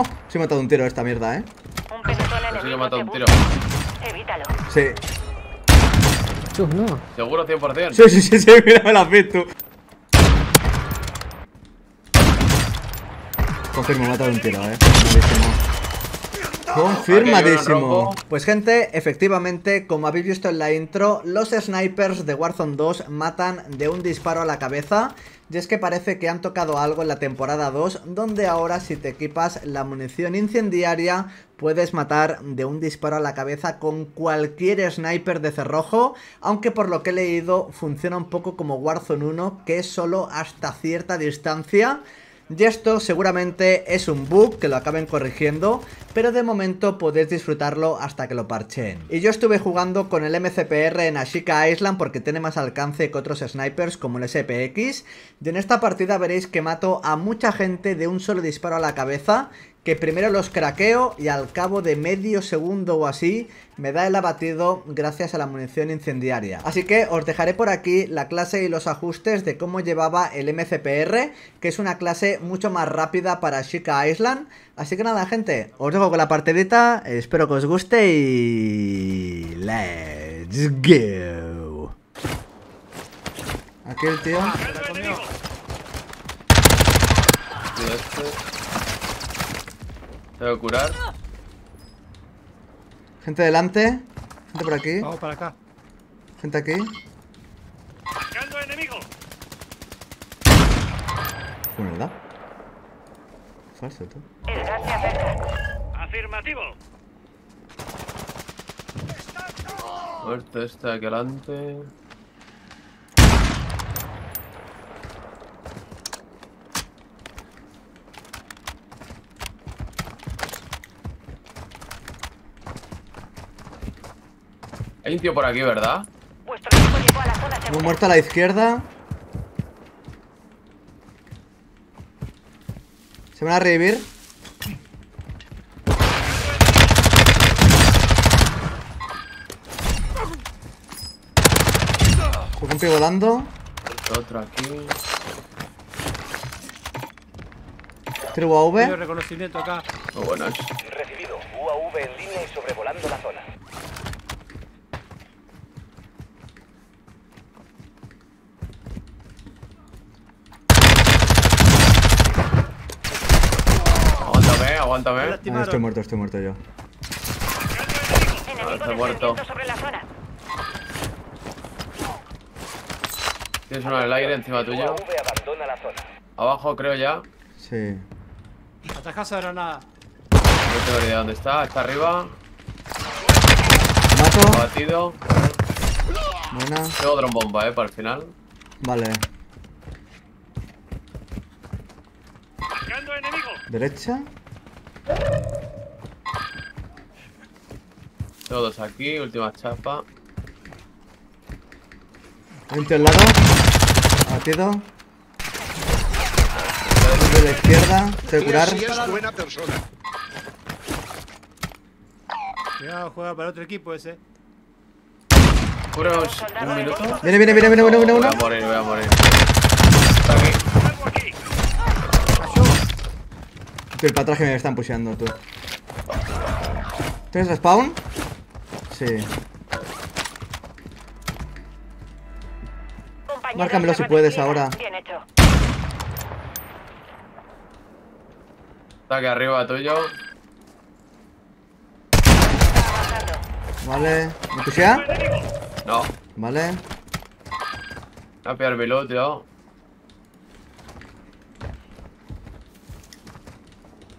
Oh, se he matado un tiro esta mierda, ¿eh? Un pelotón Pues sí que enemigo he matado un tiro. Evítalo. Sí. Chus, no. ¿Seguro 100%? Sí, sí, sí, sí, mira, me la has visto. Confirmo, me ha matado un tiro, eh. Confirmadísimo. Confirmadísimo. Pues gente, efectivamente, como habéis visto en la intro, los snipers de Warzone 2 matan de un disparo a la cabeza. Y es que parece que han tocado algo en la temporada 2, donde ahora si te equipas la munición incendiaria, puedes matar de un disparo a la cabeza con cualquier sniper de cerrojo, aunque por lo que he leído funciona un poco como Warzone 1, que es solo hasta cierta distancia. Y esto seguramente es un bug que lo acaben corrigiendo, pero de momento podéis disfrutarlo hasta que lo parchen. Y yo estuve jugando con el MCPR en Ashika Island porque tiene más alcance que otros snipers como el SPX. Y en esta partida veréis que mato a mucha gente de un solo disparo a la cabeza, que primero los craqueo y al cabo de medio segundo o así me da el abatido gracias a la munición incendiaria. Así que os dejaré por aquí la clase y los ajustes de cómo llevaba el MCPR, que es una clase mucho más rápida para Shika Island. Así que nada gente, os dejo con la partidita, espero que os guste y... ¡Let's go! Aquí el tío... Tengo que curar. Gente delante, gente por aquí, Vamos para acá. gente aquí. ¡Marcando enemigo! ¿verdad? Falso, tú. El gas se acerca. ¡Afirmativo! Muerto este aquí adelante. Hay un tío por aquí, ¿verdad? Vuestro equipo llegó a la zona segura. muerto a la izquierda. Se van a revivir. Se un volando. Otro aquí. Tengo UAV. reconocimiento acá. Muy buenas. Recibido. UAV en línea y sobrevolando la zona. Aguántame, Me aguántame. Ah, lastimaron. estoy muerto, estoy muerto yo. De muerto. Tienes uno en el aire encima tuyo. Abajo creo ya. Sí. Atajazo de granada. No tengo ni idea dónde está. Está arriba. Mato. Abatido. Buena. Tengo dron bomba, eh, para el final. Vale. ¡Marcando enemigo! Derecha. Tengo dos aquí, última chapa. Tío al lado. Abatido. De la izquierda. Tengo que curar. Cuidado, juega para otro equipo ese. Cura un, un minuto. Viene, viene, viene, viene, viene, viene voy a morir, voy a morir. Está aquí. ¡Algo aquí! Tío, el patraje me están pusheando, tú. ¿Tienes respawn? Sí. Márcamelo si puedes ahora. Bien hecho. Está aquí arriba tuyo. Vale. ¿Me pushea? No. Vale. Voy a pillar mi loot, tío. ¡Marcando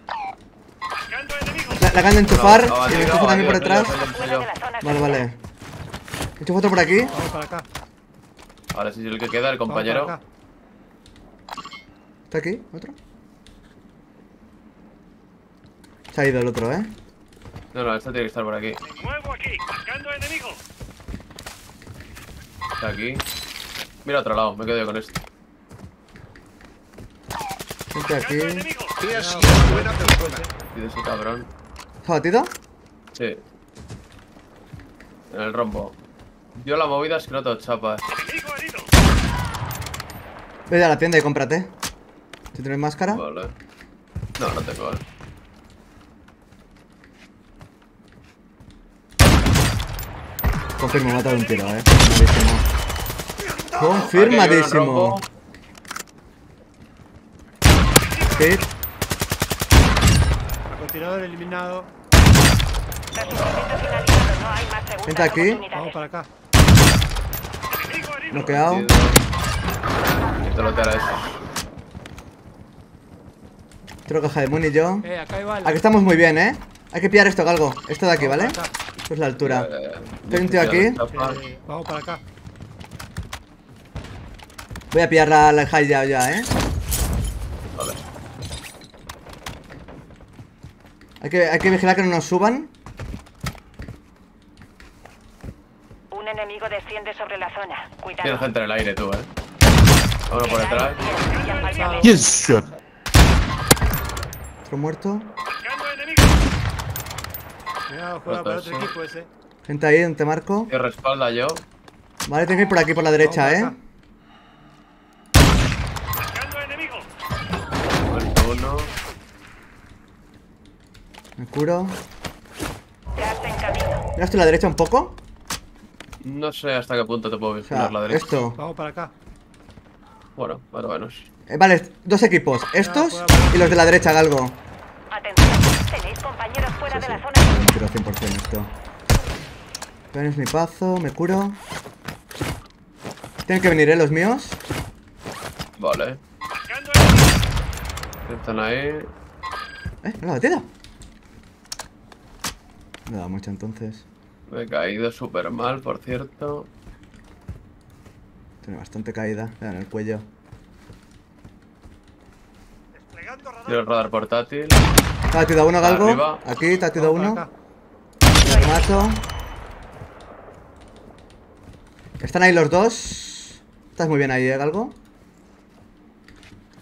enemigo! La, la acaban de enchufar. No, y me también por detrás. Vale, vale. Enchufa otro por aquí. Vamos para acá. Ahora sí es el que queda, el compañero. ¿Está aquí? ¿Otro? Se ha ido el otro, ¿eh? No, no, este tiene que estar por aquí. ¡Me muevo aquí! ¡Marcando enemigo! Está aquí. Mira otro lado, me quedo yo con este. Gente aquí. ¡Marcando enemigo! partido ese cabrón. ¿Partido? Sí. En el rombo. Yo la movida es que no te chapas. Vete a la tienda y cómprate. ¿Tú tienes máscara? Vale. No, no tengo. Vale. Confirmo, matado un tiro, eh. Ah, Confirmadísimo. Confirmadísimo. Hit. Francotirador eliminado. Vente aquí. Vamos para acá. Herido. Noqueado. Te lo. Otro caja de muni yo. Eh, acá hay balas. Aquí estamos muy bien, eh. Hay que pillar esto, Galgo. Esto de aquí, ¿vale? Esto es la altura. Eh, un tío aquí. Eh, vamos para acá. Voy a pillar la, la high ya, ya, eh. Hay que, hay que vigilar que no nos suban. Un enemigo desciende sobre la zona. Cuidado. Tienes gente en el aire tú, eh. Uno por detrás. Yes, sir. Otro muerto. Cuidado, juega para otro equipo ese. Gente ahí, donde te marco. Y respalda yo. Vale, tengo que ir por aquí, por la derecha, eh. Me curo. ¿Miras tú la derecha un poco? No sé hasta qué punto te puedo O vigilar sea, la derecha. esto. Vamos para acá. Bueno, más o menos. Eh, vale, dos equipos. Estos puedo y los de la derecha, Galgo. Atención. Tenéis compañeros fuera de la zona. Me curo 100% esto. Venis mi pazo, me curo. Tienen que venir, eh, los míos. Vale. Están ahí. Eh, no lo ha batido. Me da mucho entonces. Me he caído súper mal, por cierto. Tiene bastante caída. En el cuello. Tiro el radar portátil. Te ha batido uno, Galgo. Arriba. Aquí, te ha batido Vamos uno. Lo mato. Están ahí los dos. Estás muy bien ahí, eh, Galgo.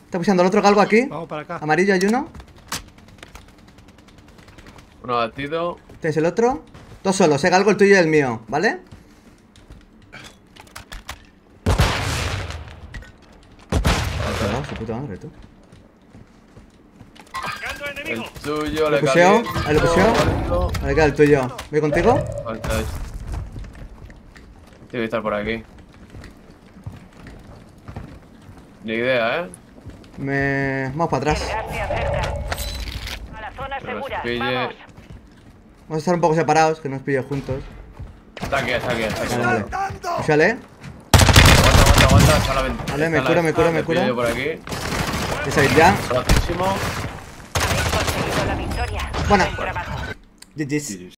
Está pusando el otro Galgo aquí. Vamos para acá. Amarillo hay uno. Uno batido. Tienes el otro. Dos solos, eh, Galgo, el tuyo y el mío, ¿vale? Pegado su puta madre, tú. El enemigo. tuyo le ¿Lo puseo? caliento. ¿Ahí lo puseo? Vale, queda el tuyo. ¿Voy contigo? Falta este. Tiene que estar por aquí. Ni idea, ¿eh? Me... Vamos para atrás. A la zona segura. Vamos. Vamos a estar un poco separados, que nos pille juntos. Está aquí, está aquí, está aquí. Vale. Aguanta, aguanta. Vale, me curo, me curo, me curo. por aquí. Ya. Bueno. GG's.